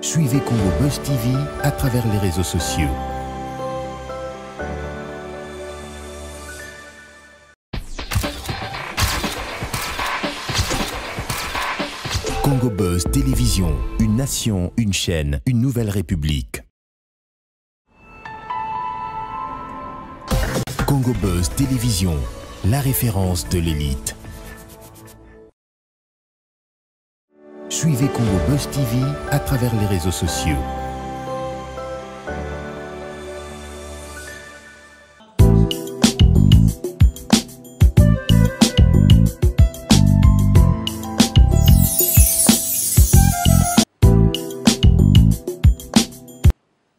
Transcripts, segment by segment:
Suivez Congo Buzz TV à travers les réseaux sociaux. Congo Buzz Télévision, une nation, une chaîne, une nouvelle république. Congo Buzz Télévision, la référence de l'élite. Suivez Congo Buzz TV à travers les réseaux sociaux.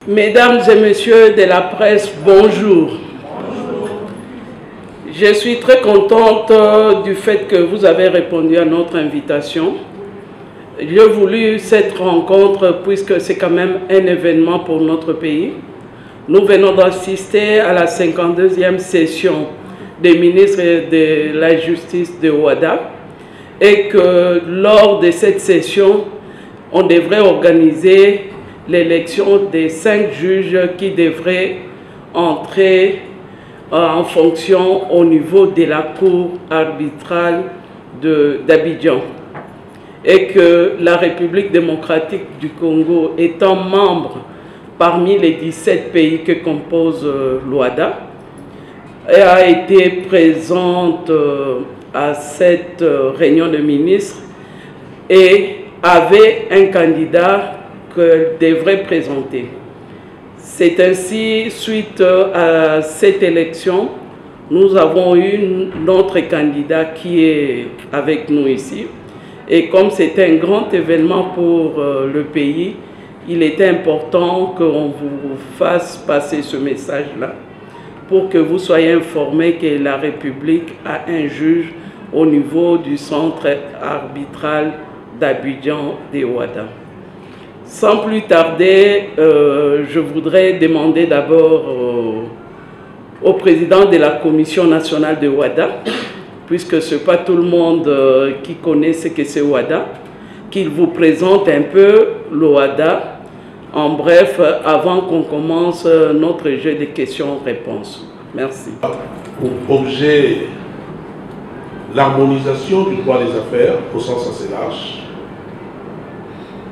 Mesdames et messieurs de la presse, bonjour. Je suis très contente euh, du fait que vous avez répondu à notre invitation. J'ai voulu cette rencontre puisque c'est quand même un événement pour notre pays. Nous venons d'assister à la 52e session des ministres de la Justice de Ouada et que lors de cette session, on devrait organiser l'élection des cinq juges qui devraient entrer en fonction au niveau de la Cour arbitrale d'Abidjan. Et que la République démocratique du Congo étant membre parmi les 17 pays que compose l'OADA, a été présente à cette réunion de ministres et avait un candidat qu'elle devrait présenter. C'est ainsi, suite à cette élection, nous avons eu notre candidat qui est avec nous ici. Et comme c'est un grand événement pour le pays, il était important qu'on vous fasse passer ce message-là pour que vous soyez informés que la République a un juge au niveau du centre arbitral d'Abidjan de Ouada. Sans plus tarder, euh, je voudrais demander d'abord euh, au président de la Commission nationale de WADA, puisque ce n'est pas tout le monde euh, qui connaît ce que c'est WADA, qu'il vous présente un peu le WADA, en bref, avant qu'on commence notre jeu de questions-réponses. Merci. Objet l'harmonisation du droit des affaires au sens assez large,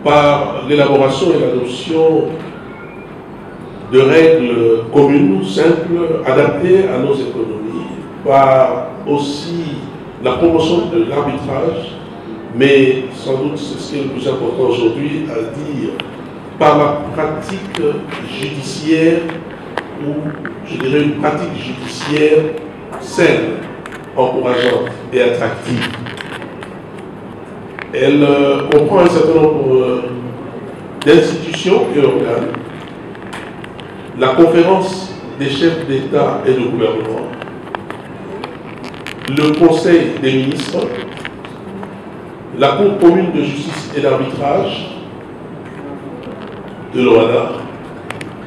par l'élaboration et l'adoption de règles communes, simples, adaptées à nos économies, par aussi la promotion de l'arbitrage, mais sans doute c'est ce qui est le plus important aujourd'hui à dire, par la pratique judiciaire ou je dirais une pratique judiciaire saine, encourageante et attractive. Elle euh, comprend un certain nombre euh, d'institutions et organes, la conférence des chefs d'État et de gouvernement, le conseil des ministres, la Cour commune de justice et d'arbitrage de l'OADA,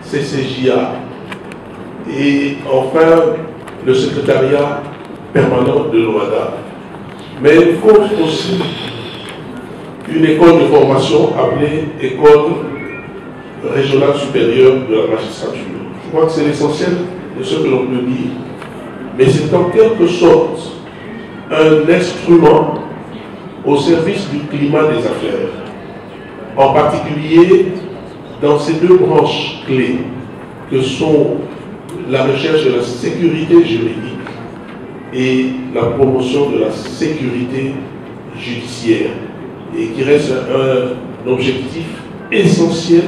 CCJA, et enfin le secrétariat permanent de l'OADA. Mais il faut aussi une école de formation appelée École régionale supérieure de la magistrature. Je crois que c'est l'essentiel de ce que l'on peut dire. Mais c'est en quelque sorte un instrument au service du climat des affaires. En particulier dans ces deux branches clés que sont la recherche de la sécurité juridique et la promotion de la sécurité judiciaire et qui reste un objectif essentiel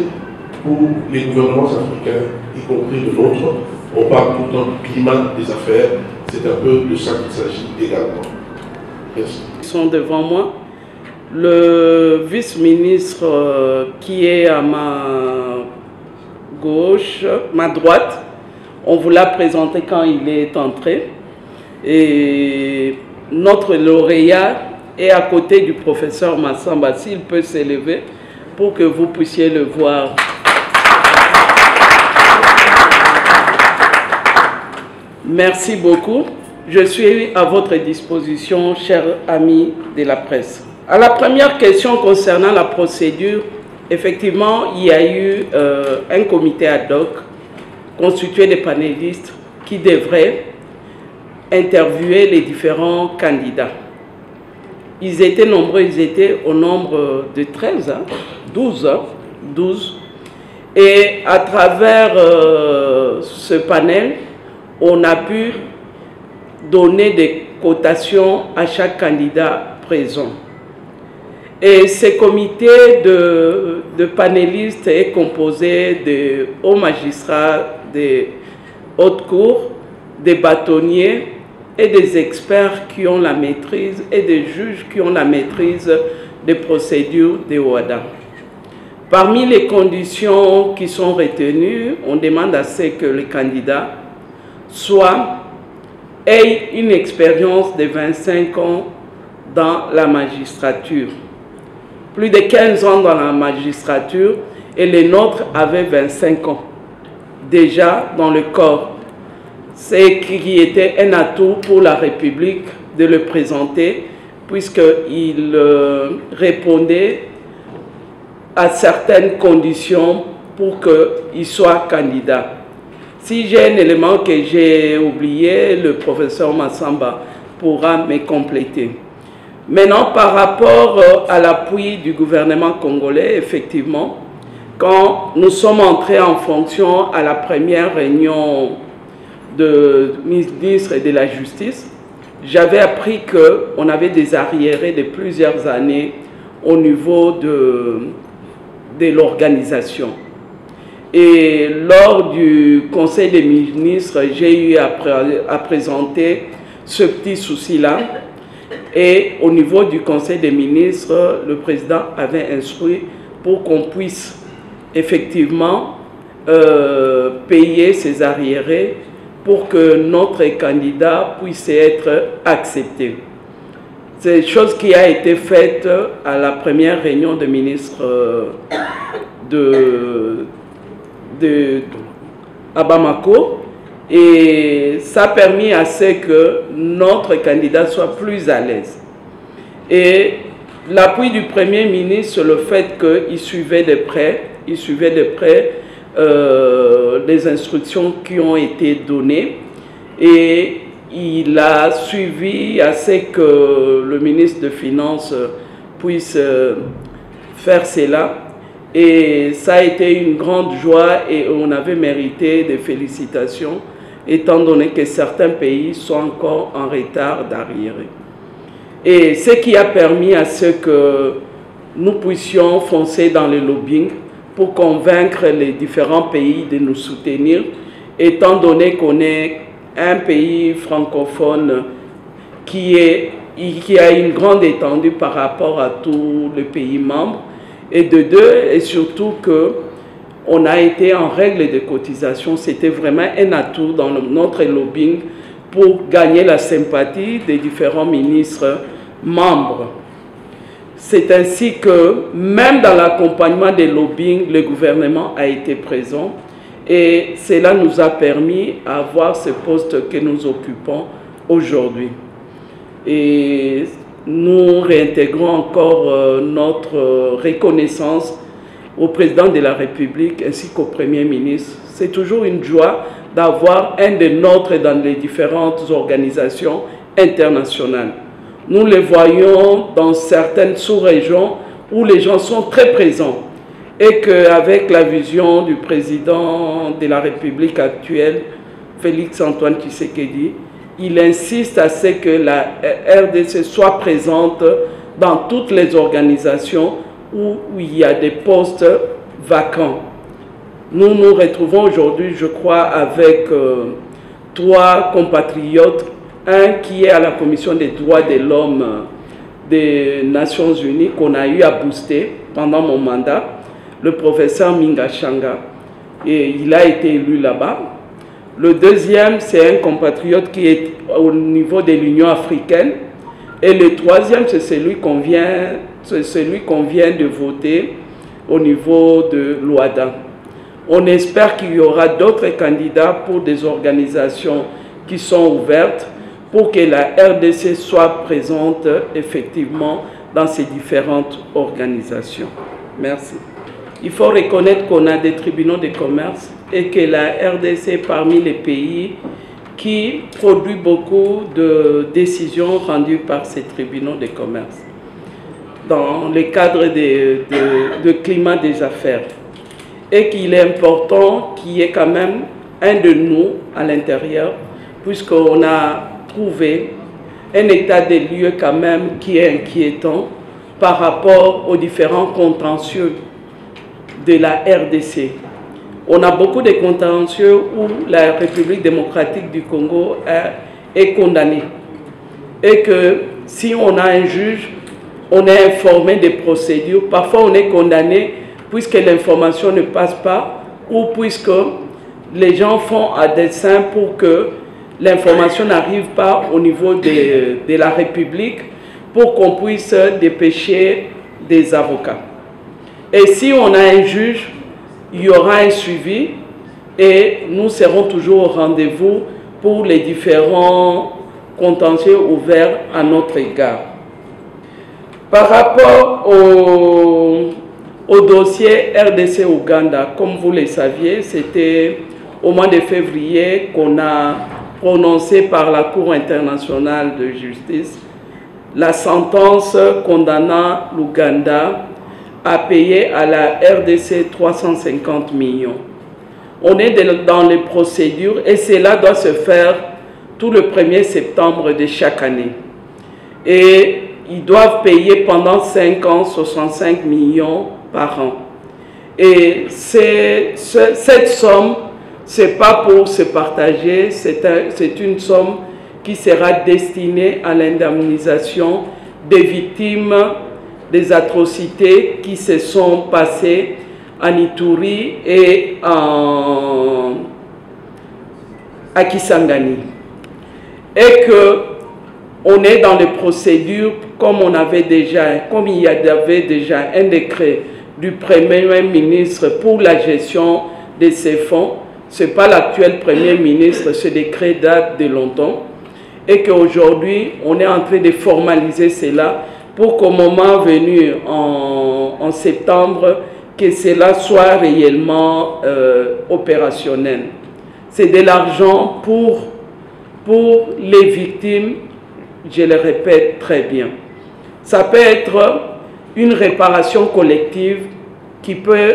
pour les gouvernements africains, y compris le nôtre. On parle tout le climat des affaires, c'est un peu de ça qu'il s'agit également. Merci. Ils sont devant moi. Le vice-ministre qui est à ma gauche, ma droite, on vous l'a présenté quand il est entré. Et notre lauréat et à côté du professeur Massamba, s'il peut s'élever pour que vous puissiez le voir. Merci beaucoup. Je suis à votre disposition, chers amis de la presse. À la première question concernant la procédure, effectivement, il y a eu euh, un comité ad hoc constitué de panélistes qui devraient interviewer les différents candidats. Ils étaient nombreux, ils étaient au nombre de 13, 12, 12. Et à travers euh, ce panel, on a pu donner des cotations à chaque candidat présent. Et ce comité de, panélistes est composé de hauts magistrats, des hautes cours, des bâtonniers et des experts qui ont la maîtrise et des juges qui ont la maîtrise des procédures des OADA. Parmi les conditions qui sont retenues, on demande à ce que les candidats soient, aient une expérience de 25 ans dans la magistrature. Plus de 15 ans dans la magistrature et les nôtres avaient 25 ans déjà dans le corps. C'est qui était un atout pour la République de le présenter puisqu'il euh, répondait à certaines conditions pour qu'il soit candidat. Si j'ai un élément que j'ai oublié, le professeur Massamba pourra me compléter. Maintenant, par rapport euh, à l'appui du gouvernement congolais, effectivement, quand nous sommes entrés en fonction à la première réunion de ministre de la Justice, j'avais appris qu'on avait des arriérés de plusieurs années au niveau de l'organisation. Et lors du Conseil des ministres, j'ai eu à, présenter ce petit souci-là. Et au niveau du Conseil des ministres, le président avait instruit pour qu'on puisse effectivement euh, payer ces arriérés pour que notre candidat puisse être accepté. C'est chose qui a été faite à la première réunion de ministres euh, de, à Bamako et ça a permis à ce que notre candidat soit plus à l'aise. Et l'appui du Premier ministre, le fait qu'il suivait de près, il suivait de près euh, les instructions qui ont été données et il a suivi à ce que le ministre de Finances puisse euh, faire cela. Et ça a été une grande joie et on avait mérité des félicitations étant donné que certains pays sont encore en retard d'arriéré. Et ce qui a permis à ce que nous puissions foncer dans le lobbying pour convaincre les différents pays de nous soutenir, étant donné qu'on est un pays francophone qui, est, qui a une grande étendue par rapport à tous les pays membres, et de deux, et surtout que on a été en règle de cotisation, c'était vraiment un atout dans notre lobbying pour gagner la sympathie des différents ministres membres. C'est ainsi que même dans l'accompagnement des lobbying, le gouvernement a été présent et cela nous a permis d'avoir ce poste que nous occupons aujourd'hui. Et nous réintégrons encore euh, notre reconnaissance au président de la République ainsi qu'au Premier ministre. C'est toujours une joie d'avoir un de nôtres dans les différentes organisations internationales. Nous les voyons dans certaines sous-régions où les gens sont très présents et qu'avec la vision du président de la République actuelle, Félix Antoine Tshisekedi, il insiste à ce que la RDC soit présente dans toutes les organisations où il y a des postes vacants. Nous nous retrouvons aujourd'hui, je crois, avec euh, trois compatriotes. Un qui est à la Commission des droits de l'homme des Nations Unies, qu'on a eu à booster pendant mon mandat, le professeur Minga Changa. Et il a été élu là-bas. Le deuxième, c'est un compatriote qui est au niveau de l'Union africaine. Et le troisième, c'est celui qu'on vient de voter au niveau de l'OADA. On espère qu'il y aura d'autres candidats pour des organisations qui sont ouvertes pour que la RDC soit présente effectivement dans ces différentes organisations. Merci. Il faut reconnaître qu'on a des tribunaux de commerce et que la RDC est parmi les pays qui produit beaucoup de décisions rendues par ces tribunaux de commerce dans le cadre de, climat des affaires. Et qu'il est important qu'il y ait quand même un de nous à l'intérieur, puisqu'on a trouvé un état des lieux quand même qui est inquiétant par rapport aux différents contentieux de la RDC. On a beaucoup de contentieux où la République démocratique du Congo est, condamnée. Et que si on a un juge, on est informé des procédures. Parfois, on est condamné puisque l'information ne passe pas ou puisque les gens font à dessein pour que l'information n'arrive pas au niveau de, de la République pour qu'on puisse dépêcher des avocats. Et si on a un juge, il y aura un suivi et nous serons toujours au rendez-vous pour les différents contentieux ouverts à notre égard. Par rapport au, au dossier RDC Ouganda, comme vous le saviez, c'était au mois de février qu'on a prononcé par la Cour internationale de justice la sentence condamnant l'Ouganda à payer à la RDC 350 millions. On est dans les procédures et cela doit se faire tout le 1er septembre de chaque année. Et ils doivent payer pendant 5 ans 65 millions par an. Et cette somme, ce n'est pas pour se partager, c'est une somme qui sera destinée à l'indemnisation des victimes des atrocités qui se sont passées en Ituri et en, à Kisangani. Et que on est dans les procédures comme on avait déjà, comme il y avait déjà un décret du Premier ministre pour la gestion de ces fonds. Ce n'est pas l'actuel Premier ministre, ce décret date de longtemps. Et qu'aujourd'hui, on est en train de formaliser cela pour qu'au moment venu en, septembre, que cela soit réellement euh, opérationnel. C'est de l'argent pour, pour les victimes, je le répète très bien. Ça peut être une réparation collective qui peut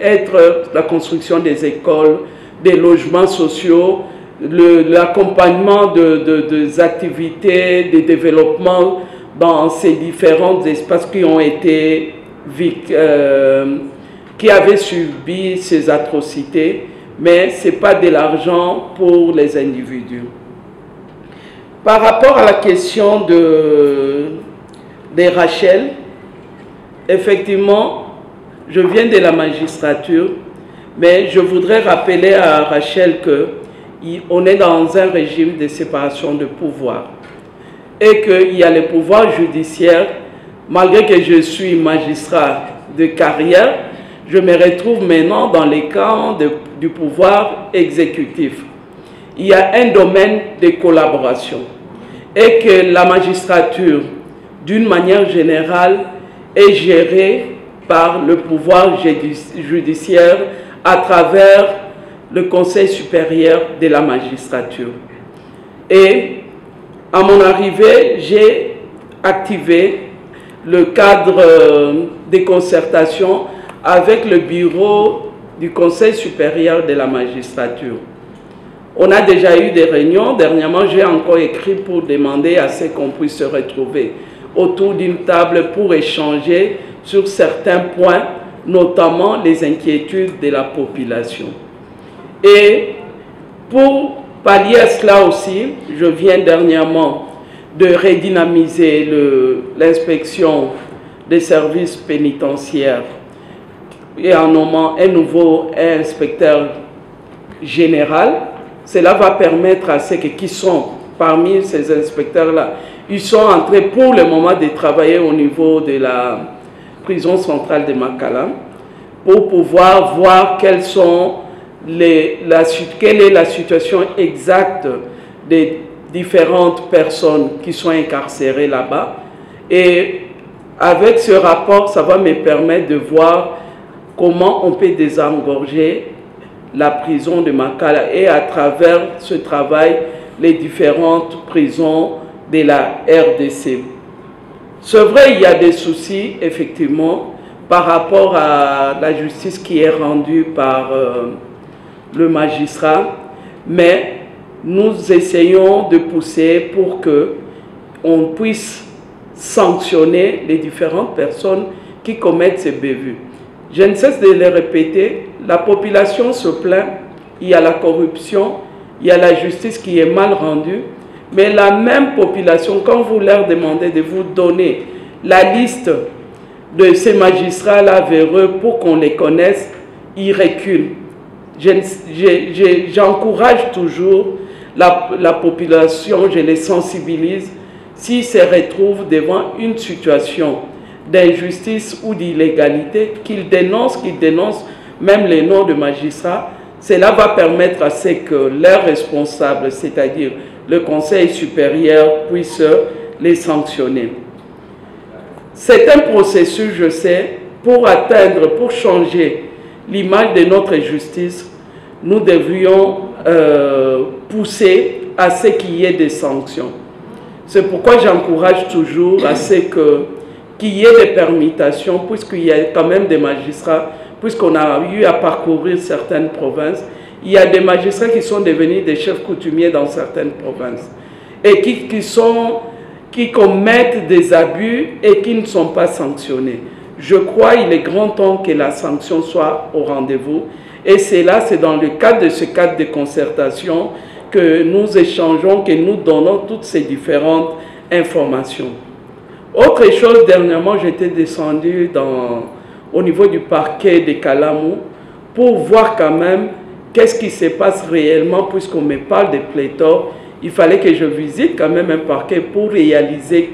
être la construction des écoles, des logements sociaux, l'accompagnement de, des activités, des développements dans ces différents espaces qui ont été euh, qui avaient subi ces atrocités, mais ce n'est pas de l'argent pour les individus. Par rapport à la question de, de Rachel, effectivement, je viens de la magistrature, mais je voudrais rappeler à Rachel que on est dans un régime de séparation de pouvoir et qu'il y a le pouvoir judiciaire, malgré que je suis magistrat de carrière, je me retrouve maintenant dans les camps du pouvoir exécutif. Il y a un domaine de collaboration et que la magistrature, d'une manière générale, est gérée par le pouvoir judiciaire à travers le Conseil supérieur de la magistrature. Et à mon arrivée, j'ai activé le cadre euh, des concertations avec le bureau du Conseil supérieur de la magistrature. On a déjà eu des réunions. Dernièrement, j'ai encore écrit pour demander à ce qu'on puisse se retrouver autour d'une table pour échanger sur certains points, notamment les inquiétudes de la population. Et pour pallier à cela aussi, je viens dernièrement de redynamiser l'inspection des services pénitentiaires et en nommant un nouveau inspecteur général. Cela va permettre à ceux qui sont parmi ces inspecteurs-là, ils sont en train pour le moment de travailler au niveau de la prison centrale de Makala pour pouvoir voir quels sont la, quelle est la situation exacte des différentes personnes qui sont incarcérées là-bas. Et avec ce rapport, ça va me permettre de voir comment on peut désengorger la prison de Makala et à travers ce travail, les différentes prisons de la RDC. C'est vrai, il y a des soucis, effectivement, par rapport à la justice qui est rendue par euh, le magistrat, mais nous essayons de pousser pour que on puisse sanctionner les différentes personnes qui commettent ces bévues. Je ne cesse de le répéter, la population se plaint, il y a la corruption, il y a la justice qui est mal rendue, mais la même population, quand vous leur demandez de vous donner la liste de ces magistrats-là vers eux pour qu'on les connaisse, ils reculent. J'encourage toujours la, la, population, je les sensibilise, s'ils se retrouvent devant une situation d'injustice ou d'illégalité, qu'ils dénoncent, qu'ils dénoncent même les noms de magistrats, cela va permettre à ce que leurs responsables, c'est-à-dire le Conseil supérieur, puisse les sanctionner. C'est un processus, je sais, pour atteindre, pour changer l'image de notre justice, nous devrions euh, pousser à ce qu'il y ait des sanctions. C'est pourquoi j'encourage toujours à ce qu'il y ait des permutations, puisqu'il y a quand même des magistrats puisqu'on a eu à parcourir certaines provinces, il y a des magistrats qui sont devenus des chefs coutumiers dans certaines provinces et qui, qui, sont, qui commettent des abus et qui ne sont pas sanctionnés. Je crois qu'il est grand temps que la sanction soit au rendez-vous. Et c'est là, c'est dans le cadre de ce cadre de concertation que nous échangeons, que nous donnons toutes ces différentes informations. Autre chose, dernièrement, j'étais descendu dans au niveau du parquet de Kalamou pour voir quand même qu'est-ce qui se passe réellement puisqu'on me parle de pléthore. Il fallait que je visite quand même un parquet pour réaliser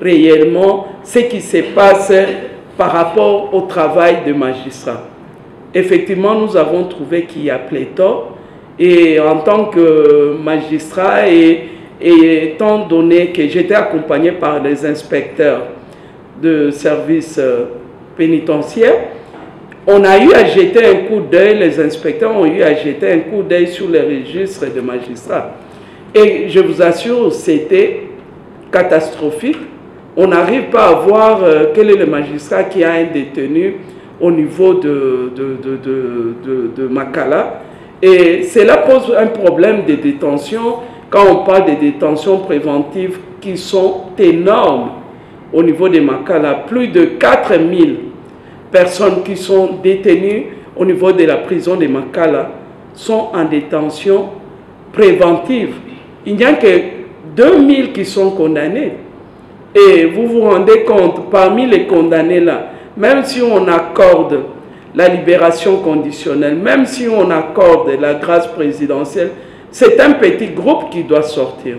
réellement ce qui se passe par rapport au travail de magistrat. Effectivement, nous avons trouvé qu'il y a pléthore et en tant que magistrat et, étant donné que j'étais accompagné par les inspecteurs de services euh, pénitentiaire, on a eu à jeter un coup d'œil, les inspecteurs ont eu à jeter un coup d'œil sur les registres de magistrats. Et je vous assure, c'était catastrophique. On n'arrive pas à voir euh, quel est le magistrat qui a un détenu au niveau de, de, Makala. Et cela pose un problème de détention quand on parle des détentions préventives qui sont énormes au niveau de Makala. Plus de 4000 personnes qui sont détenues au niveau de la prison de Makala sont en détention préventive. Il n'y a que 2000 qui sont condamnés. Et vous vous rendez compte, parmi les condamnés là, même si on accorde la libération conditionnelle, même si on accorde la grâce présidentielle, c'est un petit groupe qui doit sortir.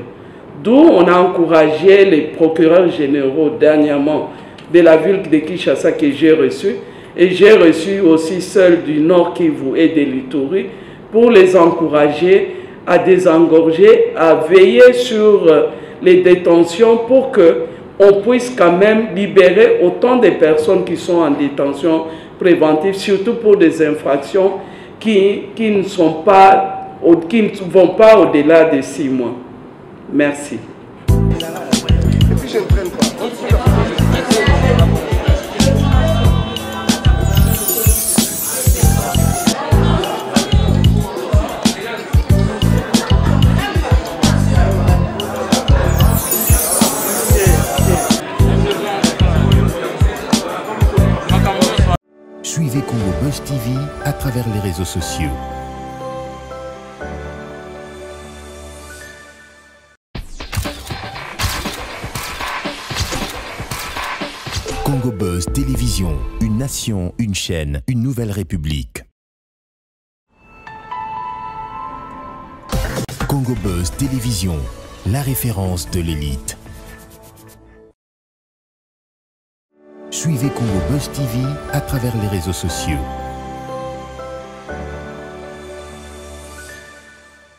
D'où on a encouragé les procureurs généraux dernièrement de la ville de Kinshasa que j'ai reçu. Et j'ai reçu aussi ceux du Nord Kivu et de l'Ituri pour les encourager à désengorger, à veiller sur euh, les détentions pour que on puisse quand même libérer autant de personnes qui sont en détention préventive, surtout pour des infractions qui, ne sont pas, qui ne vont pas au-delà de six mois. Merci. Congo Buzz TV à travers les réseaux sociaux. Congo Buzz Télévision, une nation, une chaîne, une nouvelle république. Congo Buzz Télévision, la référence de l'élite. Suivez Congo Buzz TV à travers les réseaux sociaux.